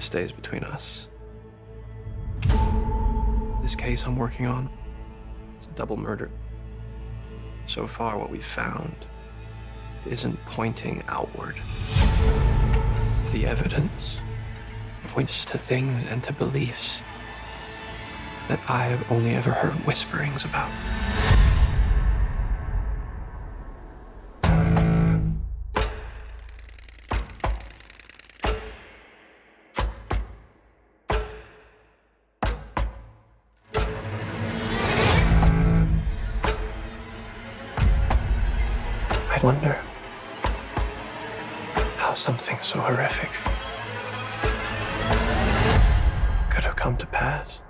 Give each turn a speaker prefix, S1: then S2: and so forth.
S1: This stays between us. This case I'm working on is a double murder. So far, what we've found isn't pointing outward. The evidence points to things and to beliefs that I have only ever heard whisperings about. I wonder how something so horrific could have come to pass.